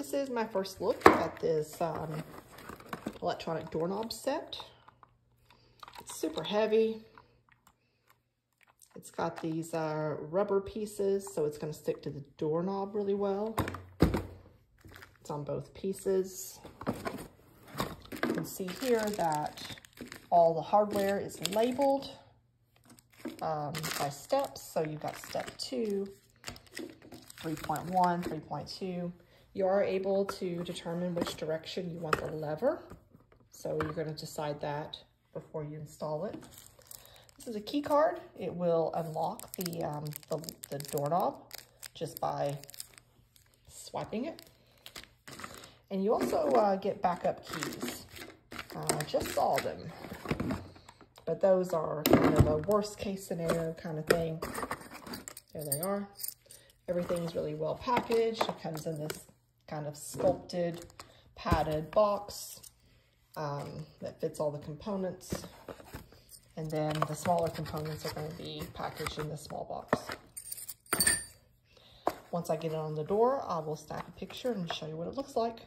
This is my first look at this um, electronic doorknob set. It's super heavy. It's got these uh, rubber pieces, so it's going to stick to the doorknob really well. It's on both pieces. You can see here that all the hardware is labeled um, by steps. So you've got step two, 3.1, 3.2. You are able to determine which direction you want the lever. So you're going to decide that before you install it. This is a key card. It will unlock the, um, the, the doorknob just by swiping it. And you also uh, get backup keys. Uh, just saw them. But those are kind of a worst case scenario kind of thing. There they are. Everything is really well packaged. It comes in this kind of sculpted, padded box um, that fits all the components. And then the smaller components are going to be packaged in this small box. Once I get it on the door, I will snap a picture and show you what it looks like.